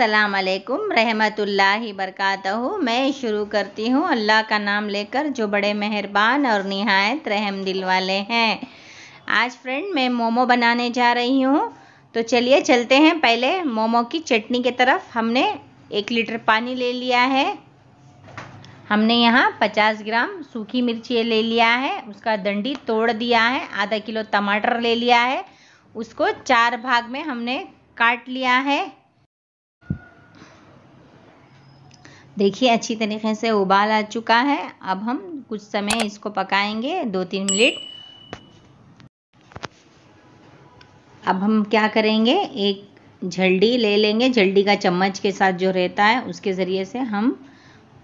अस्सलाम वालेकुम रहमतुल्लाहि बरकातहू मैं शुरू करती हूँ अल्लाह का नाम लेकर, जो बड़े मेहरबान और निहायत रहम दिल वाले हैं। आज फ्रेंड मैं मोमो बनाने जा रही हूँ। तो चलिए चलते हैं। पहले मोमो की चटनी की तरफ़ हमने एक लीटर पानी ले लिया है। हमने यहाँ 50 ग्राम सूखी मिर्ची ले लिया है। उसका दंडी तोड़ दिया है। आधा किलो टमाटर ले लिया है। उसको चार भाग में हमने काट लिया है। देखिए, अच्छी तरीके से उबाल आ चुका है। अब हम कुछ समय इसको पकाएँगे दो तीन मिनट। अब हम क्या करेंगे, एक झल्डी ले लेंगे। झल्डी का चम्मच के साथ जो रहता है, उसके ज़रिए से हम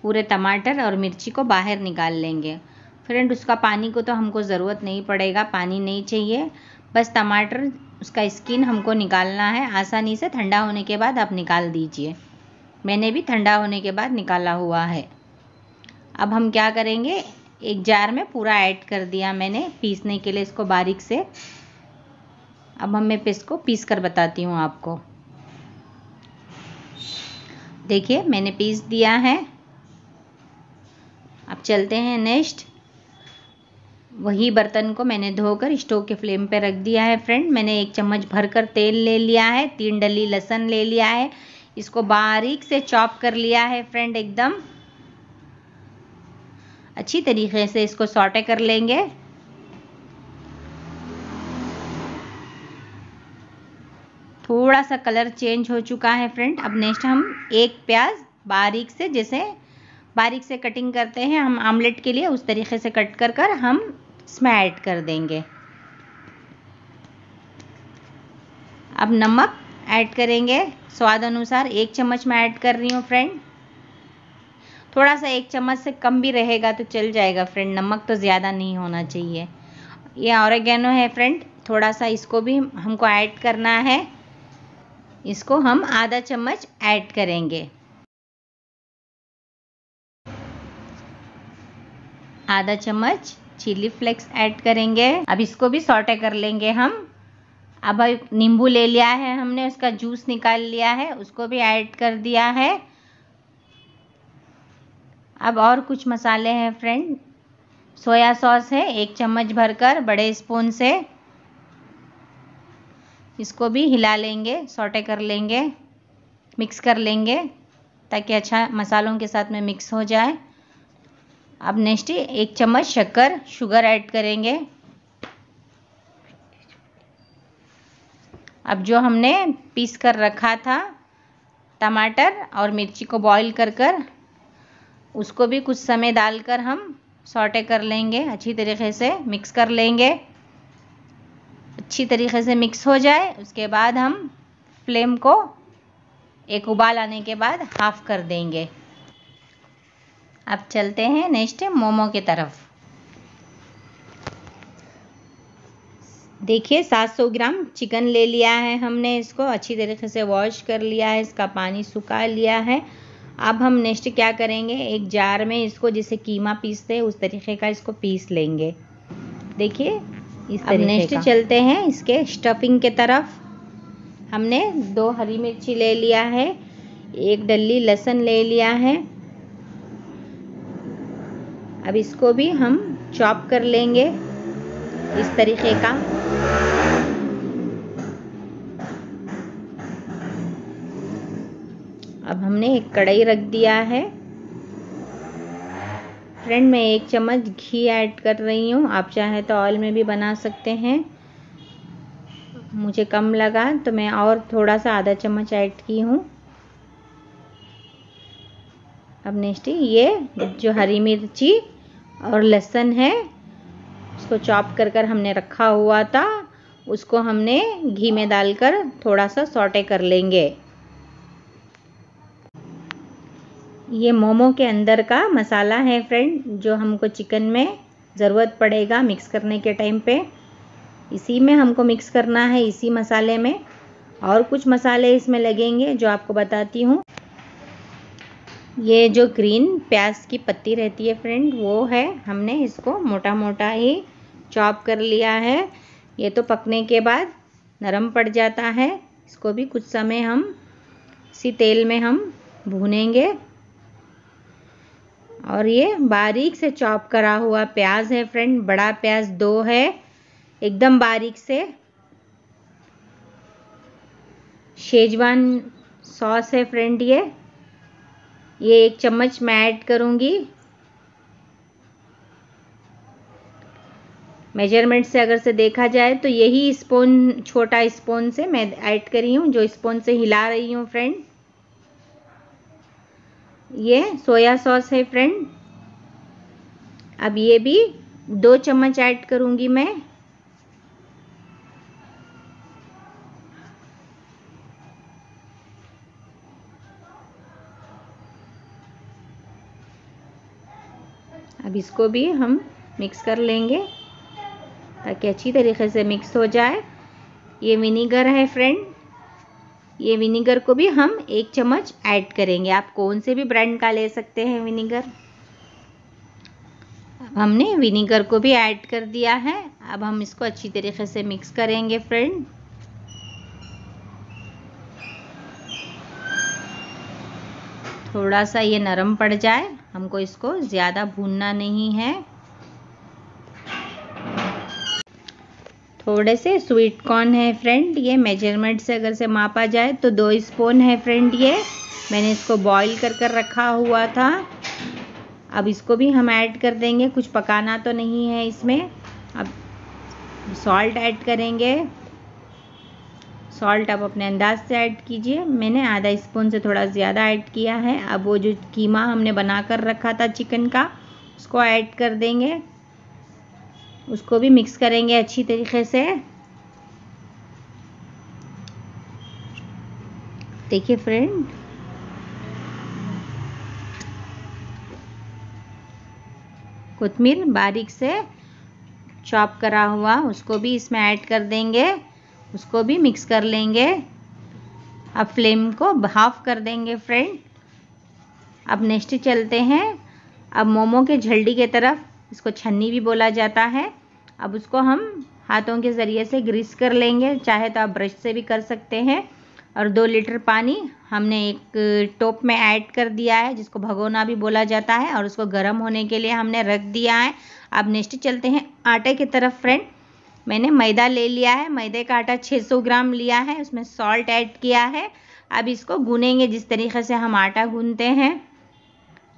पूरे टमाटर और मिर्ची को बाहर निकाल लेंगे। फ्रेंड, उसका पानी को तो हमको ज़रूरत नहीं पड़ेगा, पानी नहीं चाहिए। बस टमाटर, उसका स्किन हमको निकालना है। आसानी से ठंडा होने के बाद आप निकाल दीजिए। मैंने भी ठंडा होने के बाद निकाला हुआ है। अब हम क्या करेंगे? एक जार में पूरा ऐड कर दिया मैंने पीसने के लिए इसको बारीक से। अब हम मैं इसको पीस कर बताती हूँ आपको। देखिए, मैंने पीस दिया है। अब चलते हैं नेक्स्ट। वही बर्तन को मैंने धोकर स्टोव के फ्लेम पे रख दिया है, फ्रेंड। मैंने एक चम्मच भरकर तेल ले लिया है, तीन डली लहसन ले लिया है इसको बारीक से चॉप कर लिया है फ्रेंड एकदम। अच्छी तरीके से इसको सॉटे कर लेंगे। थोड़ा सा कलर चेंज हो चुका है फ्रेंड। अब नेक्स्ट हम एक प्याज बारीक से, जैसे बारीक से कटिंग करते हैं हम आमलेट के लिए, उस तरीके से कट कर कर हम इसमें ऐड कर देंगे। अब नमक ऐड करेंगे। स्वाद अनुसार एक चम्मच मैं ऐड कर रही हूँ फ्रेंड थोड़ा सा एक चम्मच से कम भी रहेगा तो चल जाएगा फ्रेंड नमक तो ज़्यादा नहीं होना चाहिए। ये ऑरेगेनो है फ्रेंड थोड़ा सा इसको भी हमको ऐड करना है। इसको हम आधा चम्मच ऐड करेंगे। आधा चम्मच चिली फ्लेक्स ऐड करेंगे। अब इसको भी सॉटे कर लेंगे हम। अब नींबू ले लिया है हमने, उसका जूस निकाल लिया है, उसको भी ऐड कर दिया है। अब और कुछ मसाले हैं फ्रेंड। सोया सॉस है, एक चम्मच भरकर बड़े स्पून से। इसको भी हिला लेंगे, सोटे कर लेंगे, मिक्स कर लेंगे, ताकि अच्छा मसालों के साथ में मिक्स हो जाए। अब नेक्स्ट एक चम्मच शक्कर, शुगर ऐड करेंगे। अब जो हमने पीस कर रखा था, टमाटर और मिर्ची को बॉईल कर कर, उसको भी कुछ समय डालकर हम सॉटे कर लेंगे, अच्छी तरीके से मिक्स कर लेंगे। अच्छी तरीके से मिक्स हो जाए, उसके बाद हम फ्लेम को एक उबाल आने के बाद हाफ़ कर देंगे। अब चलते हैं नेक्स्ट मोमो की तरफ़। देखिए 700 ग्राम चिकन ले लिया है हमने इसको। अच्छी तरीके से वॉश कर लिया है इसका पानी सुखा लिया है। अब हम नेक्स्ट क्या करेंगे? एक जार में इसको जैसे कीमा पीसते हैं उस तरीके का इसको पीस लेंगे। देखिए इस अब नेक्स्ट चलते हैं इसके स्टफिंग के तरफ़। हमने दो हरी मिर्ची ले लिया है एक डल्ली लहसुन ले लिया है। अब इसको भी हम चॉप कर लेंगे। इस तरीके का। अब हमने एक कढ़ाई रख दिया है। फ्रेंड, मैं एक चम्मच घी ऐड कर रही हूँ। आप चाहे तो ऑयल में भी बना सकते हैं। मुझे कम लगा तो मैं और थोड़ा सा आधा चम्मच ऐड की हूँ। अब नेक्स्ट ये जो हरी मिर्ची और लहसुन है उसको चॉप कर कर हमने रखा हुआ था, उसको हमने घी में डालकर थोड़ा सा सॉटे कर लेंगे। ये मोमो के अंदर का मसाला है फ्रेंड, जो हमको चिकन में ज़रूरत पड़ेगा मिक्स करने के टाइम पे। इसी में हमको मिक्स करना है इसी मसाले में। और कुछ मसाले इसमें लगेंगे जो आपको बताती हूँ। ये जो ग्रीन प्याज की पत्ती रहती है फ्रेंड, वो है हमने इसको मोटा मोटा ही चॉप कर लिया है। ये तो पकने के बाद नरम पड़ जाता है। इसको भी कुछ समय हम इसी तेल में हम भूनेंगे। और ये बारीक से चॉप करा हुआ प्याज है फ्रेंड। बड़ा प्याज दो है। एकदम बारीक से। शेजवान सॉस है फ्रेंड ये। ये एक चम्मच मैं ऐड करूँगी। मेज़रमेंट से अगर से देखा जाए तो यही स्पून छोटा स्पून से मैं ऐड करी हूँ, जो स्पून से हिला रही हूँ फ्रेंड ये सोया सॉस है फ्रेंड अब ये भी दो चम्मच ऐड करूँगी मैं। अब इसको भी हम मिक्स कर लेंगे। ताकि अच्छी तरीके से मिक्स हो जाए। ये विनीगर है फ्रेंड ये विनीगर को भी हम एक चम्मच ऐड करेंगे। आप कौन से भी ब्रांड का ले सकते हैं विनीगर अब हमने विनीगर को भी ऐड कर दिया है। अब हम इसको अच्छी तरीके से मिक्स करेंगे फ्रेंड थोड़ा सा ये नरम पड़ जाए। हमको इसको ज़्यादा भूनना नहीं है। थोड़े से। स्वीट कॉर्न है फ्रेंड ये मेज़रमेंट से अगर से मापा जाए तो दो स्पून है फ्रेंड ये। मैंने इसको बॉईल कर कर रखा हुआ था। अब इसको भी हम ऐड कर देंगे। कुछ पकाना तो नहीं है इसमें। अब सॉल्ट ऐड करेंगे। सॉल्ट आप अपने अंदाज से ऐड कीजिए। मैंने आधा स्पून से थोड़ा ज़्यादा ऐड किया है। अब वो जो कीमा हमने बना कर रखा था चिकन का, उसको ऐड कर देंगे। उसको भी मिक्स करेंगे अच्छी तरीके से। देखिए फ्रेंड कोतमीर बारीक से चॉप करा हुआ, उसको भी इसमें ऐड कर देंगे, उसको भी मिक्स कर लेंगे। अब फ्लेम को हाफ़ कर देंगे फ्रेंड अब नेक्स्ट चलते हैं। अब मोमो के झल्डी के तरफ़। इसको छन्नी भी बोला जाता है। अब उसको हम हाथों के ज़रिए से ग्रीस कर लेंगे। चाहे तो आप ब्रश से भी कर सकते हैं। और दो लीटर पानी हमने एक टोप में ऐड कर दिया है, जिसको भगोना भी बोला जाता है, और उसको गर्म होने के लिए हमने रख दिया है। अब नेक्स्ट चलते हैं आटे की तरफ़ फ्रेंड मैंने मैदा ले लिया है। मैदे का आटा 600 ग्राम लिया है। उसमें सॉल्ट ऐड किया है। अब इसको गूनेंगे। जिस तरीके से हम आटा गूनते हैं।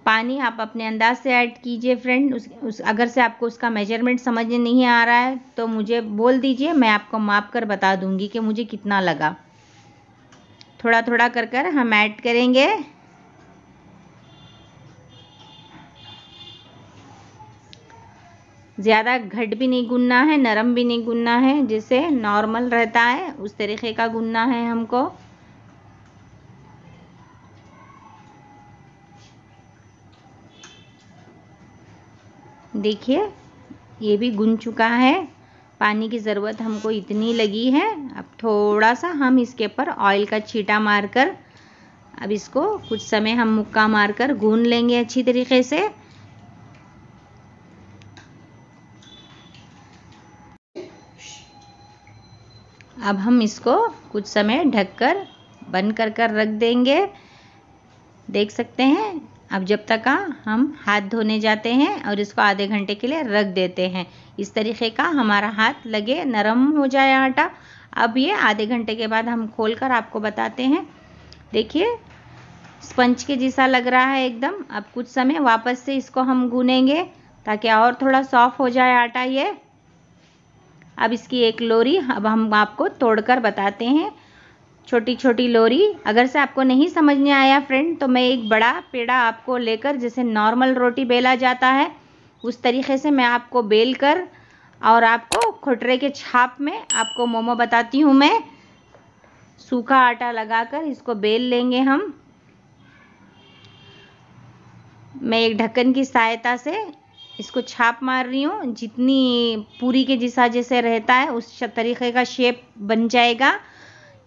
पानी आप अपने अंदाज से ऐड कीजिए फ्रेंड। उस, उस अगर से आपको उसका मेज़रमेंट समझ में नहीं आ रहा है तो मुझे बोल दीजिए मैं आपको माप कर बता दूँगी कि मुझे कितना लगा। थोड़ा थोड़ा कर कर हम ऐड करेंगे। ज़्यादा घट भी नहीं गुनना है नरम भी नहीं गुनना है जिससे नॉर्मल रहता है उस तरीके का गुनना है हमको। देखिए, ये भी गुन चुका है। पानी की ज़रूरत हमको इतनी लगी है। अब थोड़ा सा हम इसके ऊपर ऑयल का छीटा मारकर, अब इसको कुछ समय हम मुक्का मारकर गून लेंगे अच्छी तरीके से। अब हम इसको कुछ समय ढककर, बंद कर कर रख देंगे। देख सकते हैं अब जब तक हम हाथ धोने जाते हैं और इसको आधे घंटे के लिए रख देते हैं। इस तरीके का हमारा हाथ लगे, नरम हो जाए आटा। अब ये आधे घंटे के बाद हम खोल कर आपको बताते हैं। देखिए, स्पंज के जैसा लग रहा है एकदम। अब कुछ समय वापस से इसको हम गूनेंगे ताकि और थोड़ा सॉफ्ट हो जाए आटा ये। अब इसकी एक लोरी अब हम आपको तोड़कर बताते हैं। छोटी छोटी लोरी। अगर से आपको नहीं समझ में आया फ्रेंड तो मैं एक बड़ा पेड़ा आपको लेकर, जैसे नॉर्मल रोटी बेला जाता है, उस तरीके से मैं आपको बेल कर और आपको खुटरे के छाप में आपको मोमो बताती हूँ मैं। सूखा आटा लगाकर इसको बेल लेंगे हम। मैं एक ढक्कन की सहायता से इसको छाप मार रही हूँ। जितनी पूरी के जिसा जैसे रहता है, उस तरीके का शेप बन जाएगा।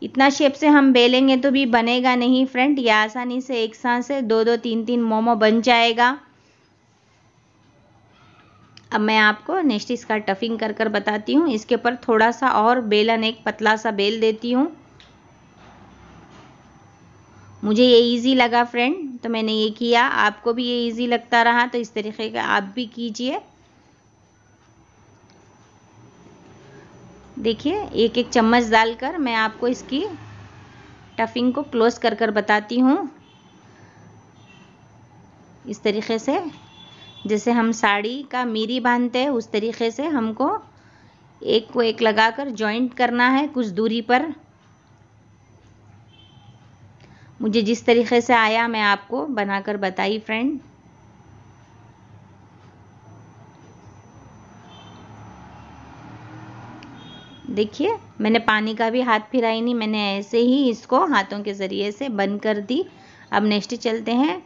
इतना शेप से हम बेलेंगे तो भी बनेगा नहीं फ्रेंड या आसानी से एक साथ से दो दो, तीन तीन मोमो बन जाएगा। अब मैं आपको नेक्स्ट इसका टफिंग कर कर बताती हूँ। इसके ऊपर थोड़ा सा और बेलन, एक पतला सा बेल देती हूँ। मुझे ये इजी लगा फ्रेंड तो मैंने ये किया। आपको भी ये इजी लगता रहा तो इस तरीके का आप भी कीजिए। देखिए एक एक चम्मच डालकर मैं आपको इसकी टफिंग को क्लोज कर कर बताती हूँ। इस तरीके से, जैसे हम साड़ी का मीरी बांधते हैं, उस तरीके से हमको एक को एक लगाकर जॉइंट करना है कुछ दूरी पर। मुझे जिस तरीके से आया, मैं आपको बनाकर बताई फ्रेंड देखिए, मैंने पानी का भी हाथ फिराई नहीं, मैंने ऐसे ही इसको हाथों के ज़रिए से बंद कर दी। अब नेक्स्ट चलते हैं।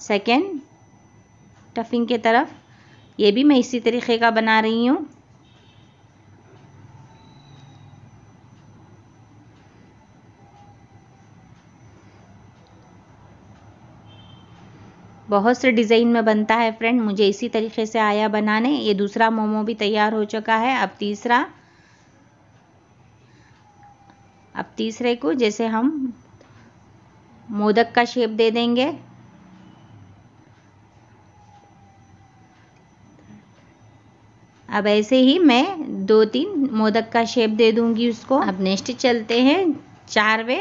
सेकेंड टफिंग के तरफ़। ये भी मैं इसी तरीके का बना रही हूँ। बहुत से डिज़ाइन में बनता है फ्रेंड मुझे इसी तरीके से आया बनाने। ये दूसरा मोमो भी तैयार हो चुका है। अब तीसरा अब तीसरे को, जैसे हम मोदक का शेप दे देंगे। अब ऐसे ही मैं दो तीन मोदक का शेप दे दूँगी उसको। अब नेक्स्ट चलते हैं चारवे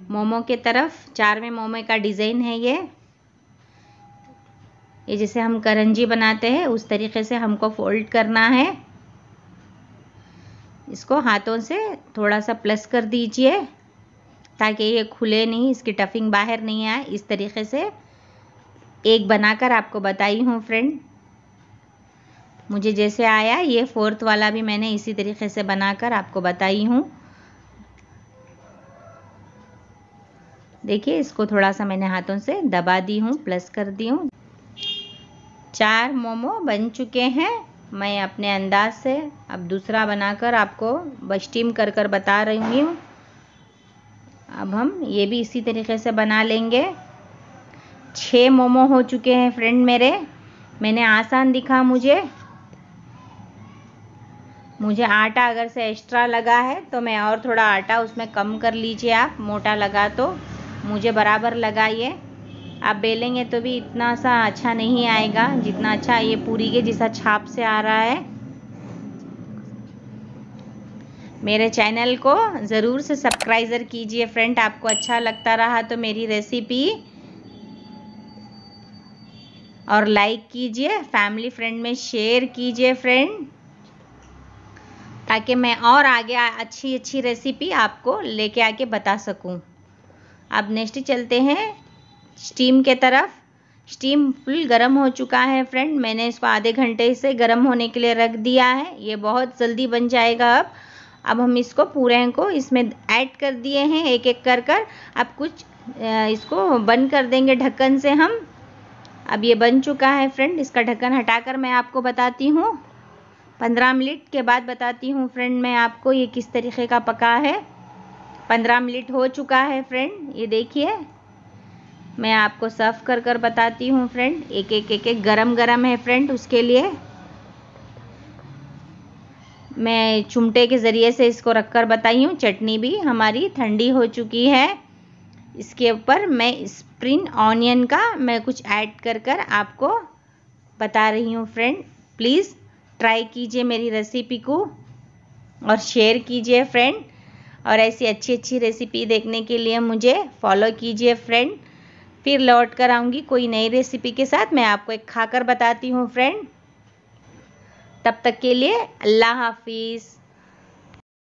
मोमो के तरफ़। चारवे मोमो का डिज़ाइन है ये। ये जैसे हम करंजी बनाते हैं, उस तरीके से हमको फोल्ड करना है। इसको हाथों से थोड़ा सा प्लस कर दीजिए, ताकि ये खुले नहीं, इसकी टफिंग बाहर नहीं आए। इस तरीके से एक बनाकर आपको बताई हूँ फ्रेंड मुझे जैसे आया, ये फोर्थ वाला भी मैंने इसी तरीके से बनाकर आपको बताई हूँ। देखिए, इसको थोड़ा सा मैंने हाथों से दबा दी हूँ, प्लस कर दी हूँ। चार मोमो बन चुके हैं। मैं अपने अंदाज से अब दूसरा बनाकर आपको बस्टीम कर कर बता रही हूँ। अब हम ये भी इसी तरीके से बना लेंगे। छः मोमो हो चुके हैं फ्रेंड मेरे। मैंने आसान दिखा मुझे। मुझे आटा अगर से एक्स्ट्रा लगा है तो मैं और थोड़ा आटा उसमें कम कर लीजिए आप, मोटा लगा तो। मुझे बराबर लगाइए। आप बेलेंगे तो भी इतना सा अच्छा नहीं आएगा, जितना अच्छा ये पूरी के जैसा छाप से आ रहा है। मेरे चैनल को ज़रूर से सब्सक्राइबर कीजिए फ्रेंड, आपको अच्छा लगता रहा तो मेरी रेसिपी और लाइक कीजिए फैमिली फ्रेंड में शेयर कीजिए फ्रेंड ताकि मैं और आगे अच्छी अच्छी रेसिपी आपको लेके आके बता सकूँ। अब नेक्स्ट चलते हैं। स्टीम के तरफ़। स्टीम फुल गर्म हो चुका है फ्रेंड। मैंने इसको आधे घंटे से गर्म होने के लिए रख दिया है। ये बहुत जल्दी बन जाएगा अब। अब हम इसको पूरे को इसमें ऐड कर दिए हैं एक एक कर कर। अब कुछ इसको बंद कर देंगे ढक्कन से हम। अब ये बन चुका है फ्रेंड। इसका ढक्कन हटाकर मैं आपको बताती हूँ। पंद्रह मिनट के बाद बताती हूँ फ्रेंड मैं आपको ये किस तरीके का पका है। पंद्रह मिनट हो चुका है फ्रेंड। ये देखिए। मैं आपको सर्व कर कर बताती हूँ फ्रेंड एक एक एक एक गरम गरम है फ्रेंड उसके लिए. मैं चुमटे के ज़रिए से इसको रख कर बताई हूँ. चटनी भी हमारी ठंडी हो चुकी है. इसके ऊपर मैं स्प्रिंग ऑनियन का मैं कुछ ऐड कर कर आपको बता रही हूँ फ्रेंड प्लीज़ ट्राई कीजिए मेरी रेसिपी को और शेयर कीजिए फ्रेंड और ऐसी अच्छी अच्छी रेसिपी देखने के लिए मुझे फॉलो कीजिए फ्रेंड फिर लौट कर आऊँगी कोई नई रेसिपी के साथ। मैं आपको एक खाकर बताती हूँ फ्रेंड तब तक के लिए अल्लाह हाफिज़।